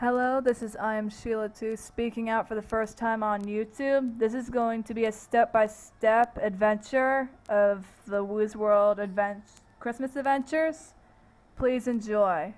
Hello, this is I am Sheila Tu speaking out for the first time on YouTube. This is going to be a step-by-step -step adventure of the Woo's World Advent Christmas Adventures. Please enjoy.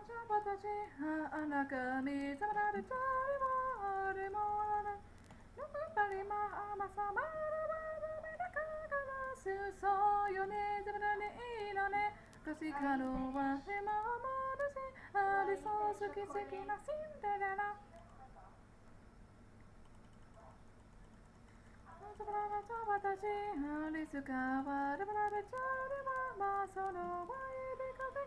ちゃまたちはなかみざまられたりもるもらなやっぱりまあまさまらばダメだからすそうよねざまらねいいのね確かのわしも思しありそう好き好きなシンデレラ私はリスカはルバラベチャルママソロワイ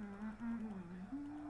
嗯嗯嗯嗯